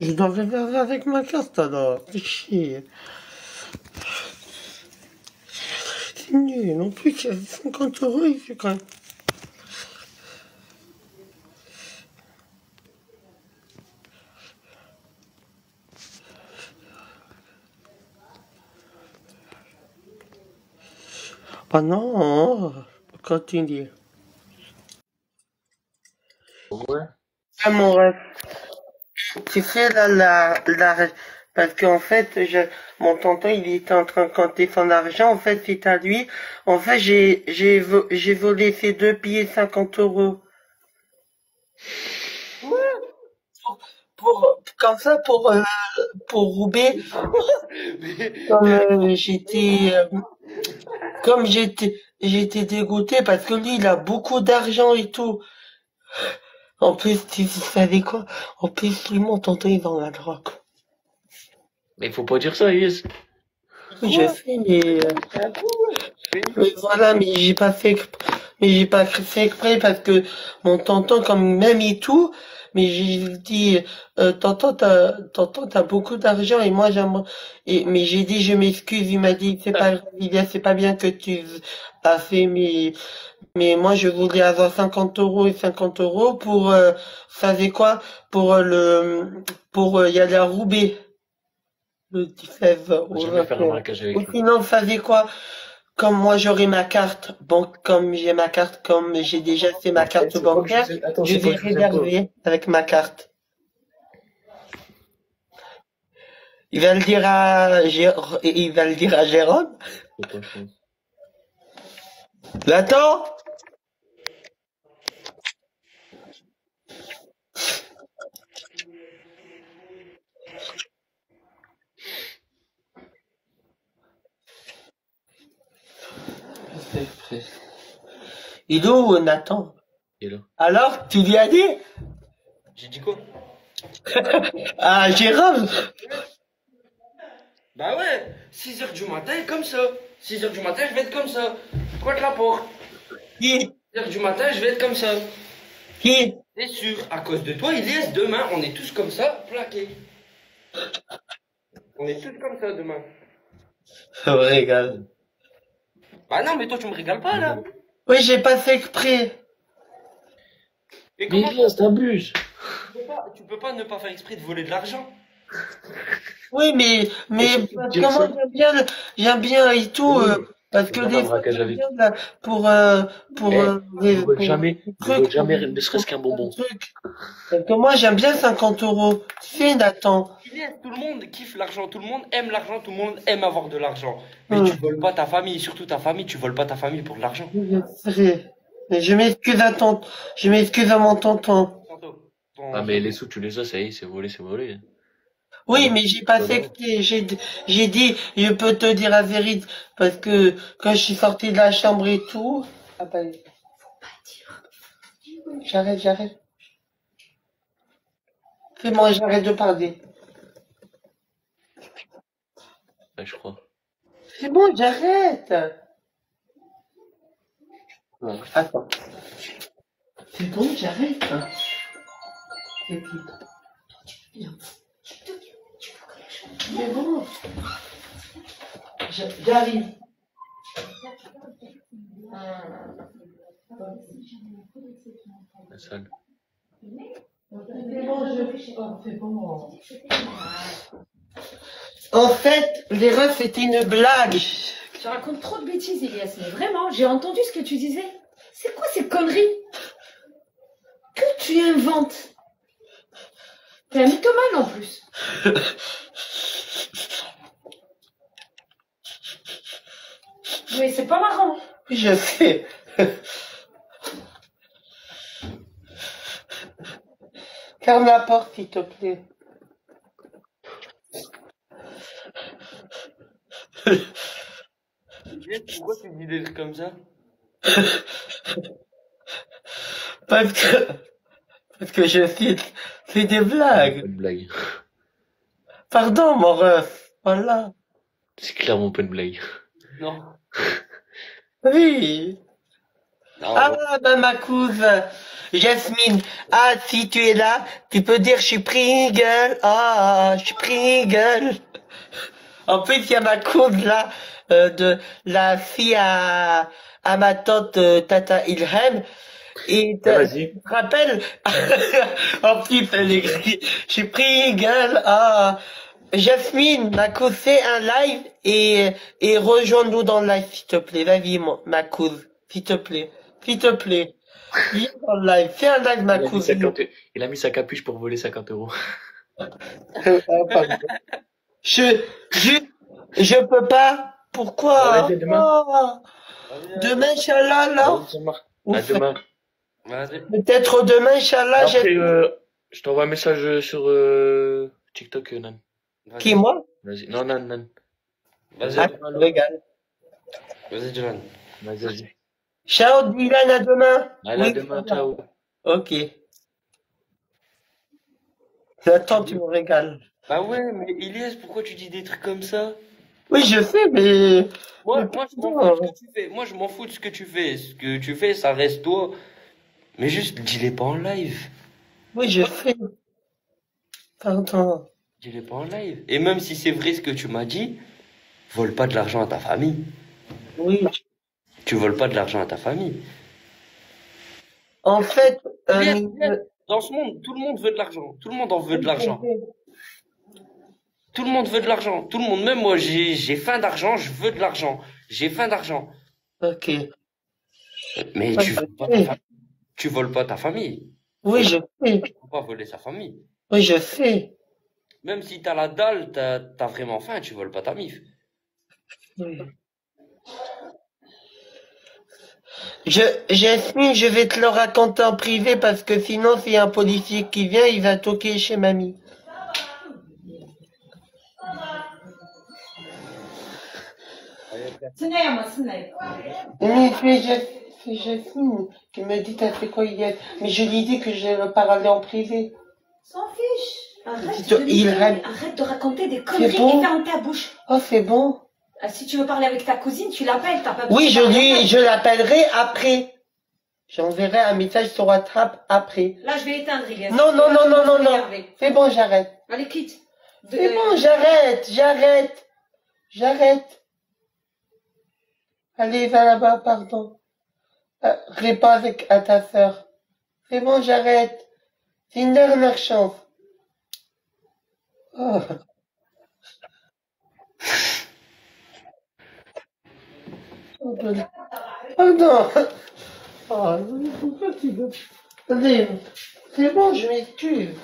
Je dois regarder avec ma carte alors. C'est chier. C'est nul. En plus, il y a 50 euros, fait quand même. Ah non, continue. Ouais. Ah mon rêve. Tu sais là, la, la, parce qu'en fait, je, mon tonton, il était en train de compter son argent. En fait, c'est à lui. En fait, j'ai, j'ai, vo- j'ai volé ses deux billets 50 euros. Pour, comme ça, pour, euh, pour Roubaix. Comme euh, j'étais, euh, comme j'étais, j'étais dégoûté parce que lui, il a beaucoup d'argent et tout. En plus, tu savais quoi? En plus, lui, mon tonton, il vend la drogue. Mais faut pas dire ça, Yes. Je sais, mais, euh, mais voilà, mais j'ai pas fait mais j'ai pas fait exprès parce que mon tonton, comme même et tout, mais j'ai dit, euh, tonton, t'as, tonton, t'as beaucoup d'argent et moi j'aime, et, mais j'ai dit, je m'excuse, il m'a dit, c'est pas Lydia, c'est pas bien que tu as fait, mais, mais moi je voulais avoir 50 euros et 50 euros pour, euh, savez quoi, pour euh, le, pour euh, y aller à Roubaix, le 16 Moi, au J'aimerais faire un 21. braquage avec Ou lui. sinon, vous savez quoi? Comme moi j'aurai ma carte, bon, comme j'ai ma carte, comme j'ai déjà fait ma carte pas que bancaire, je sais- Attends, je c'est pas vais réserver avec ma carte. Il va le dire à, Gé- il va le dire à Jérôme. L'attends! Il est où, Nathan? Il est là. Alors, tu lui as dit? J'ai dit quoi? À Jérôme? Bah ouais, 6h du matin, comme ça. 6h du matin, je vais être comme ça. Quoi de rapport Qui? 6h du matin, je vais être comme ça. Qui? C'est sûr, à cause de toi, Ilias, demain, on est tous comme ça, plaqués. On est tous comme ça demain. Régale. Bah non, mais toi, tu me régales pas, là. Oui, j'ai pas fait exprès. Et Mais comment t'abuses. tu peux, pas, tu peux pas ne pas faire exprès de voler de l'argent Oui, mais, mais, ça. j'aime bien, j'aime bien et tout, Oui. euh, parce que un fois, pour, euh, pour, Eh, euh, pour jamais, trucs, jamais, pour- ne serait-ce qu'un bonbon. trucs. Parce que moi, j'aime bien 50 euros. Tu sais, Nathan. Tout le monde kiffe l'argent, tout le monde aime l'argent, tout le monde aime avoir de l'argent. Mais Hum. tu voles pas ta famille, surtout ta famille, tu voles pas ta famille pour de l'argent. Mais je m'excuse à ton, je m'excuse à mon tonton. Ah, mais les sous, tu les as, ça y est, c'est volé, c'est volé. Oui, mais j'ai pas exprès. J'ai, j'ai dit, je peux te dire la vérité, parce que quand je suis sortie de la chambre et tout, ah ben, j'arrête, j'arrête. C'est moi, j'arrête de parler. Ouais, je crois. C'est bon, j'arrête. Ouais. Attends. C'est bon, j'arrête. hein. C'est tout. C'est bon. J'arrive. La salle. C'est bon, je... oh, c'est bon. En fait, l'erreur, c'était une blague. Tu racontes trop de bêtises, Elias, mais vraiment, j'ai entendu ce que tu disais. C'est quoi ces conneries? Que tu inventes? T'es un mythomane en plus. Mais c'est pas marrant. Je sais. Ferme la porte, s'il te plaît. Pourquoi tu dis des trucs comme ça? Parce que, parce que je fais, fais des blagues. Pas une blague. Pardon, mon ref. Voilà. C'est clairement pas une blague. Non. Oui. Non, Ah, bah, ma couve, Jasmine. Ah, si tu es là, tu peux dire je suis Pringle. Ah, je suis Pringle. En plus, il y a ma couve là, euh, de la fille à, à ma tante euh, Tata Ilham. Et Ah, te- Vas-y. tu te rappelles? En plus, elle écrit, je suis Pringle. Ah, Jasmine, ma couve, fais un live et, et rejoins-nous dans le live, s'il te plaît. Vas-y, mon- ma s'il te plaît. S'il te plaît. Viens dans le live. Fais un live, ma. 50 il a mis sa capuche pour voler 50 euros. Ah. Je, je, je peux pas. Pourquoi? C'est demain. Oh. Demain, Inch'Allah, là? À demain. Peut-être demain, Inch'Allah, euh, je t'envoie un message sur euh, TikTok, euh, Nan. Qui, moi Vas-y. Non, Nan, Nan. Vas-y. Ah, je régale. Vas-y, Dylan. Vas-y, vas-y. Ciao, Dylan, à demain. Allez, à Oui, demain, ciao. Ok. Attends, tu me régales. Bah ouais, mais Ilyes, pourquoi tu dis des trucs comme ça? Oui, je sais, mais... Moi, Mais moi, je m'en fous de ce que tu fais. Moi, je m'en fous de ce que tu fais. Ce que tu fais, ça reste toi. Mais juste, dis-les pas en live. Oui, je sais. Pardon. Dis-les pas en live. Et même si c'est vrai ce que tu m'as dit, vole pas de l'argent à ta famille. Oui. Tu voles pas de l'argent à ta famille. En fait... euh, dans ce monde, tout le monde veut de l'argent. Tout le monde en veut de l'argent. Tout le monde veut de l'argent. Tout le monde, même moi, j'ai, faim d'argent, je veux de l'argent. J'ai faim d'argent. Ok. Mais tu voles pas ta famille. Tu voles pas ta famille. Oui, je sais. Tu peux pas voler sa famille. Oui, je sais. Même si t'as la dalle, t'as, t'as vraiment faim, tu voles pas ta mif. Oui. Je, Jasmine, je vais te le raconter en privé parce que sinon, s'il y a un policier qui vient, il va toquer chez mamie. Mais c'est Jas- c'est Jasmine qui me dit t'as fait quoi hier? Mais je lui dis que je vais parler en privé. S'en fiche. Arrête de, il arrête de raconter des conneries bon. qui ferment ta bouche. Oh, c'est bon. Ah, si tu veux parler avec ta cousine, tu l'appelles, t'as pas Oui, je lui, je l'appellerai après. J'enverrai un message sur WhatsApp après. Là, je vais éteindre. Non, non, non, non, non, non. C'est bon, j'arrête. Allez, quitte. De- C'est bon, j'arrête, j'arrête, j'arrête. Allez, va là-bas, pardon. Euh, réponds avec à ta sœur. C'est bon, j'arrête. C'est une dernière chance. Oh. Pardon. Pardon. Oh, pourquoi tu veux... Allez, c'est bon, je m'excuse.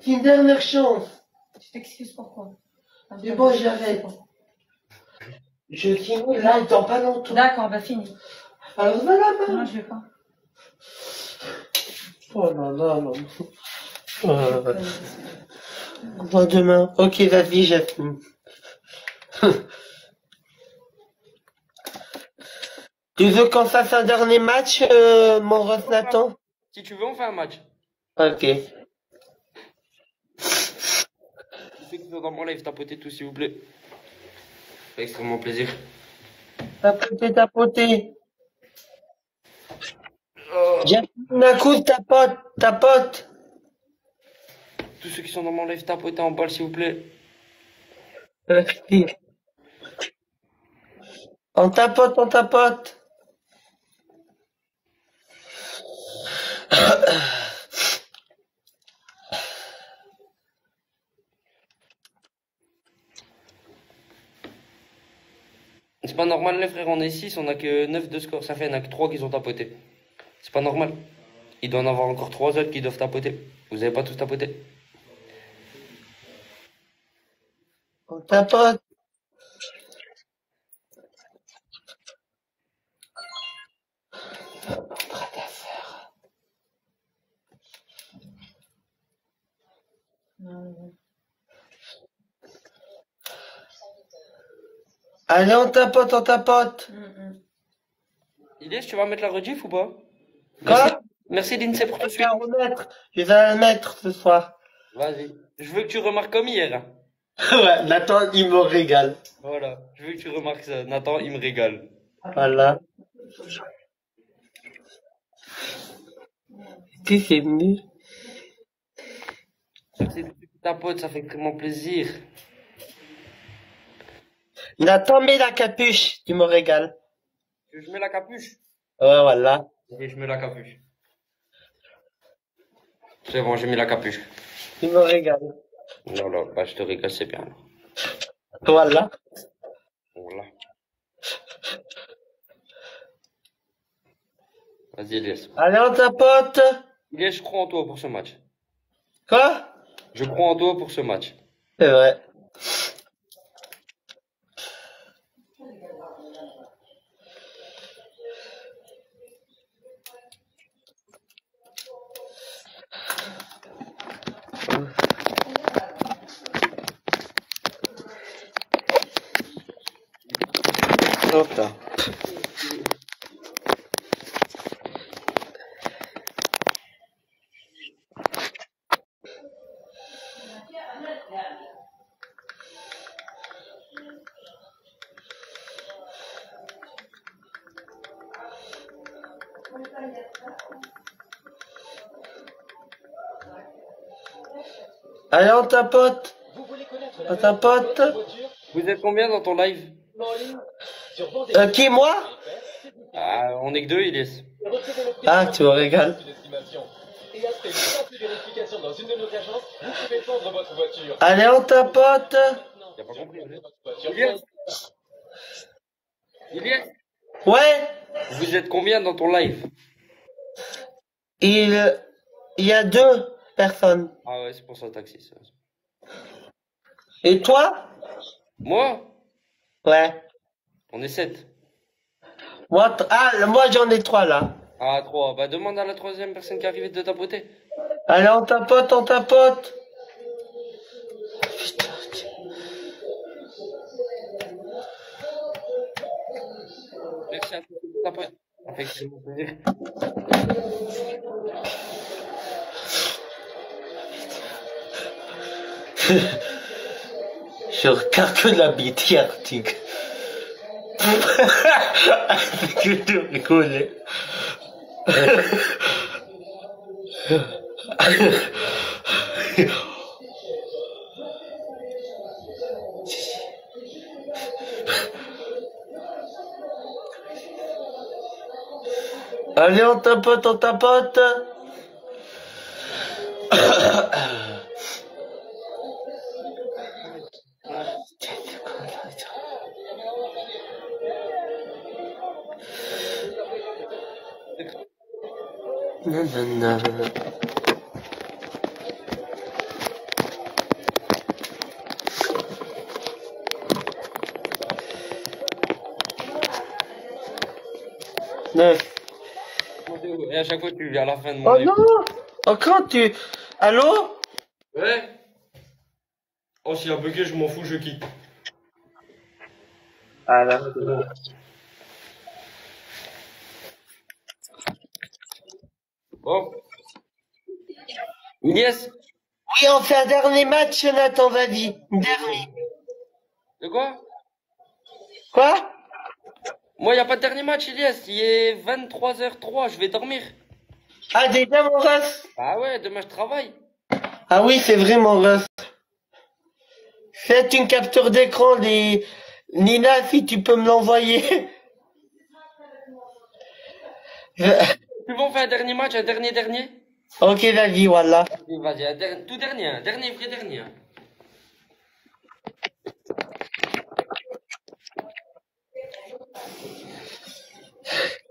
C'est une dernière chance. Je t'excuse pourquoi? C'est bon, j'arrête. Je finis là dans pas longtemps. D'accord, bah fini. Alors va là-bas. Non, je vais pas. Oh là là là. Euh, on voit demain. Ok, vas-y, Jasmine. tu veux qu'on fasse un dernier match, euh, mon Ross Nathan? Si tu veux, on fait un match. Ok. Ceux qui sont dans mon live, tapotez tout, s'il vous plaît. Ça fait extrêmement plaisir. Tapoter, tapoter. Jasmine, un coup, tapote, tapote. Tous ceux qui sont dans mon live, tapotez en balle, s'il vous plaît. Merci. On tapote, on tapote. C'est pas normal, les frères, on est 6, on a que 9 de score. Ça fait, en a que 3 qui ont tapoté. C'est pas normal. Il doit en avoir encore 3 autres qui doivent tapoter. Vous avez pas tous tapoté? On tapote. Allez, on tapote, on tapote. Ilyes, tu vas mettre la rediff ou pas? Quoi? Merci Lindsay pour tout Je de vais suite. la remettre. Je vais la mettre ce soir. Vas-y. Je veux que tu remarques comme hier. Ah ouais, Nathan, il me régale. Voilà, je veux que tu remarques ça. Nathan, il me régale. Voilà. Qui c'est venu C'est ta pote, ça fait vraiment plaisir. Nathan, mets la capuche, tu me régales. Je mets la capuche Ouais, voilà. Et je mets la capuche. C'est bon, j'ai mis la capuche. Tu me régales. Non, non, je te régale, c'est bien. Voilà. Voilà. Vas-y, Elias. Allez, on tapote. Elias, je crois en toi pour ce match. Quoi? Je crois en toi pour ce match. C'est vrai. Allez, on tapote. On tapote. Vous êtes combien dans ton live Euh, qui, moi ah, On est que deux, Elias. Ah, tu me régales. Allez, on tapote. T'as pas compris Ouais, Vous êtes combien dans ton live il, il y a deux personnes. Ah ouais, c'est pour ça le taxi. ça. Et toi? Moi? Ouais. On est sept. Moi, t- ah, moi j'en ai trois là. Ah, trois. Bah, demande à la troisième personne qui arrive de tapoter. Allez, on tapote, on tapote. Putain. Merci à tous qui tapotent. Plaisir. Je regarde que la bitière, Allez, on tapote, on tapote. Nanana. Neuf. Et à chaque fois, tu viens à la fin de mon Oh non Oh quand tu... Allô Ouais Oh, s'il y a bugué, je m'en fous, je quitte. Ah là, Bon. Yes Oui, on fait un dernier match, Nathan, vas-y. Dernier. De quoi? Quoi? Moi, il a pas de dernier match, Elias. Il est 23h03, je vais dormir. Ah, déjà, mon ref? Ah ouais, demain, je travaille. Ah oui, c'est vrai, mon ref. Faites une capture d'écran, les... Nina, si tu peux me l'envoyer. un dernier match, un dernier dernier? Ok, vas-y, voilà. Vas-y, un der- tout dernier, un dernier vrai dernier.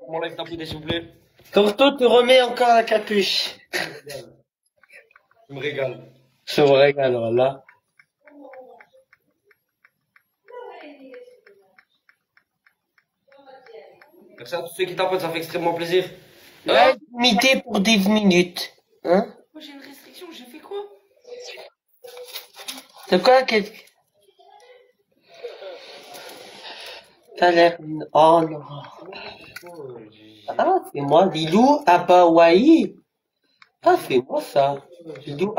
M'enlève ta poudre, s'il vous plaît? Surtout, tu remets encore la capuche. Je me régale. Je me régale, voilà. Merci à tous ceux qui tapotent, ça fait extrêmement plaisir. Limité pour 10 minutes. Hein Moi, j'ai une restriction, j'ai fait quoi? C'est quoi qu'est-ce que... T'as l'air... Oh non. Ah, c'est moi, Lilou Abawaï. Ah, c'est moi ça. Lilou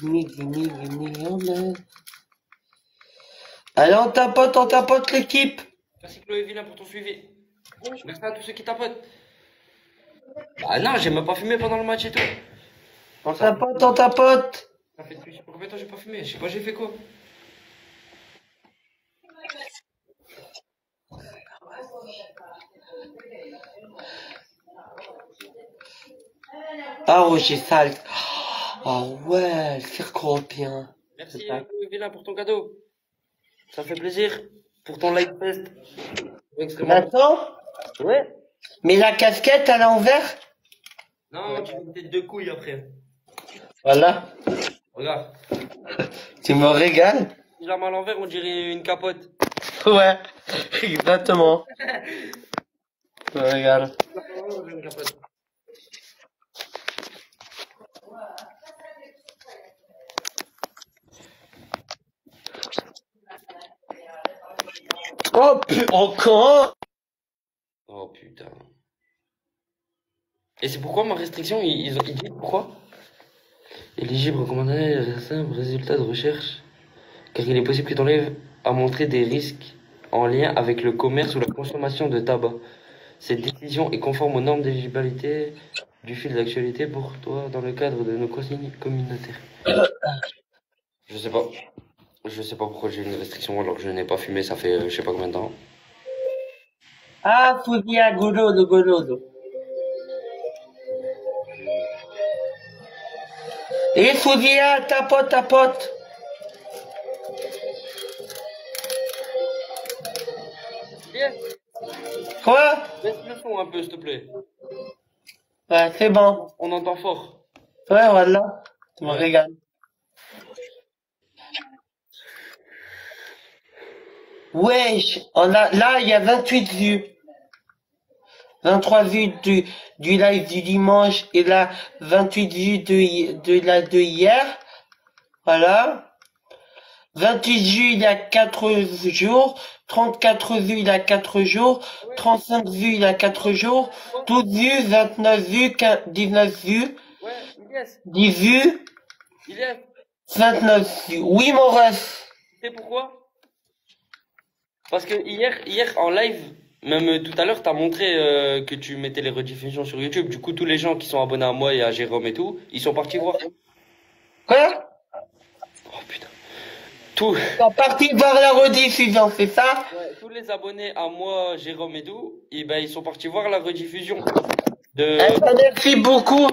gimme, gimme, oh man. Allez, on tapote, on tapote l'équipe. Merci Chloé Villain pour ton suivi. Merci à tous ceux qui tapotent. Ah non, j'ai même pas fumé pendant le match et tout. On tapote, on tapote. Ça fait je sais pas combien de temps j'ai pas fumé. Je sais pas, j'ai fait quoi. Ah, Roger Salt. Ah ouais, c'est trop bien. Merci, Vilain, pour ton cadeau. Ça fait plaisir. Pour ton live fest. Extrêmement. Ouais. Mais la casquette à l'envers Non, tu me tes deux couilles après. Voilà. Regarde. Tu me régales. La mets à l'envers, on dirait une capote. Ouais, exactement. Regarde. Une capote. Oh, encore? Oh putain. Et c'est pourquoi ma restriction, ils, ont disent pourquoi? Éligible, recommandé, résultat de recherche. Car il est possible que ton live a montré des risques en lien avec le commerce ou la consommation de tabac. Cette décision est conforme aux normes d'éligibilité du fil d'actualité pour toi dans le cadre de nos consignes communautaires. Je sais pas. Je sais pas pourquoi j'ai une restriction alors que je n'ai pas fumé, ça fait euh, je sais pas combien de temps. Ah, Foudia, golodo, golodo. Et Foudia, tapote, tapote. Bien, Quoi? Baisse le son un peu s'il te plaît. Ouais, c'est bon. On entend fort. Ouais, voilà. Tu me régales. Wesh, on a, là, il y a 28 vues. 23 vues du, live du dimanche et là, 28 vues de, la de hier. Voilà. 28 vues il y a 4 jours. 34 vues il y a 4 jours. 35 vues il y a 4 jours. 12 vues, 29 vues, 15 19 vues. Ouais, Ilias, 10 vues, Ilias, 29 vues. Oui, mon ref. sais pourquoi? Parce que hier, hier en live, même euh, tout à l'heure, t'as montré euh, que tu mettais les rediffusions sur YouTube. Du coup, tous les gens qui sont abonnés à moi et à Jérôme et tout, ils sont partis voir. Quoi? Oh putain. Tous, Ils sont partis voir la rediffusion, c'est ça? Ouais, tous les abonnés à moi, Jérôme et tout, et ben ils sont partis voir la rediffusion de. Eh ben, Merci beaucoup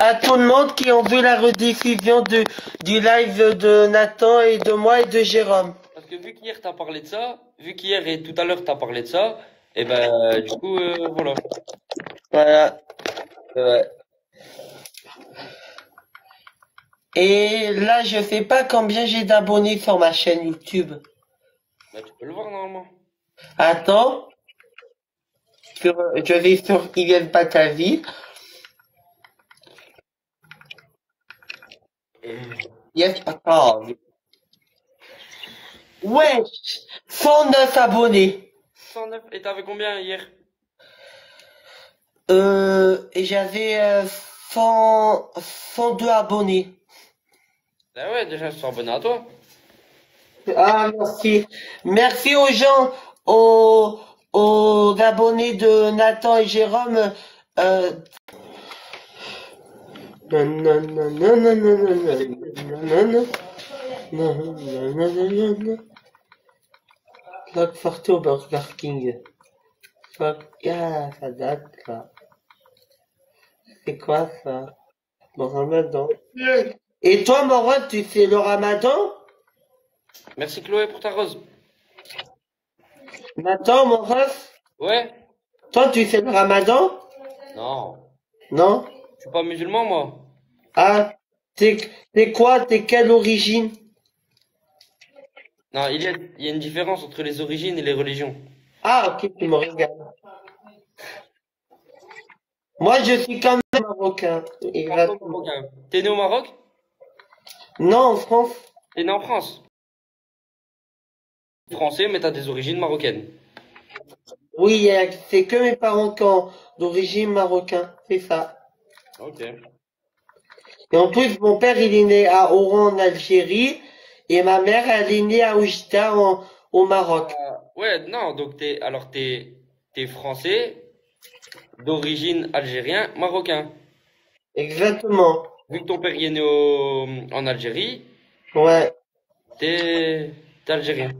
à tout le monde qui ont vu la rediffusion de, du live de Nathan et de moi et de Jérôme. Parce que vu qu'hier t'as parlé de ça, vu qu'hier et tout à l'heure t'as parlé de ça, et ben du coup euh, voilà. Voilà. Ouais. Et là, je sais pas combien j'ai d'abonnés sur ma chaîne YouTube. Bah, tu peux le voir normalement. Attends. Sur, je vais sur Ilias Batavi. Yes, Batavi. Wesh 109 abonnés. 109. Et t'avais combien hier? Euh, et j'avais euh, 100, 102 abonnés. Ah ouais, déjà je suis abonné à toi. Ah, merci. Merci aux gens, aux, aux abonnés de Nathan et Jérôme. Euh... Plug Forte au Burger King. Plug... Ah, ça date, ça. C'est quoi, ça? Le ramadan. Et toi, Morot, tu fais le ramadan? Merci, Chloé, pour ta rose. Nathan, mon ref? Ouais. Toi, tu fais le ramadan? Non. Non? Je suis pas musulman, moi. Ah, t'es quoi? T'es quelle origine? Non, il y a, il y a une différence entre les origines et les religions. Ah, ok, tu me regardes. Moi, je suis quand même marocain. T'es né au Maroc? Non, en France. T'es né en France? Français, mais t'as des origines marocaines. Oui, c'est que mes parents qui ont d'origine marocain. C'est ça. Ok. Et en plus, mon père, il est né à Oran, en Algérie. Et ma mère, elle est née à Oujda, en- au Maroc. Ouais, non, donc t'es, alors t'es, t'es français, d'origine algérien, marocain. Exactement. Vu que ton père est né au- en Algérie, Ouais. t'es t'es algérien.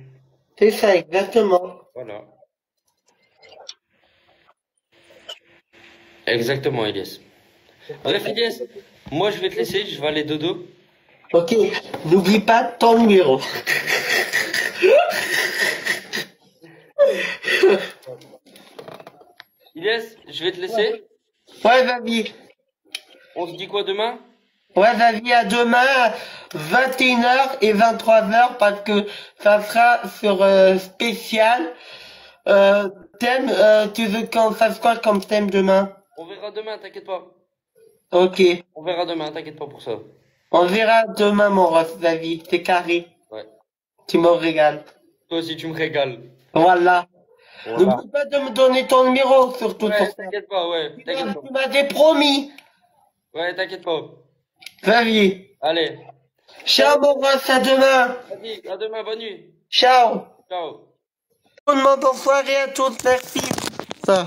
C'est ça, exactement. Voilà. Exactement, Elias. Bref, Elias, moi je vais te laisser, je vais aller dodo. Ok. N'oublie pas ton numéro. Elias, je vais te laisser. Ouais, vas-y. On se dit quoi demain? Ouais, vas-y, à demain, 21h et 23h, parce que ça sera sur euh, spécial. Euh, thème, euh, tu veux qu'on fasse quoi comme thème demain? On verra demain, t'inquiète pas. Ok. On verra demain, t'inquiète pas pour ça. On verra demain, mon Ross, vas-y. T'es carré. Ouais. Tu me régales. Toi aussi, tu me régales. Voilà. Voilà. N'oublie pas de me donner ton numéro, surtout pour Ouais, ça. t'inquiète pas, ouais. T'inquiète Tu m'avais promis. Ouais, t'inquiète pas. Vas-y. Allez. Ciao, mon Ross, à demain. Vas-y, à demain, bonne nuit. Ciao. Ciao. Tout le monde, bonne soirée à tous, merci. Ça.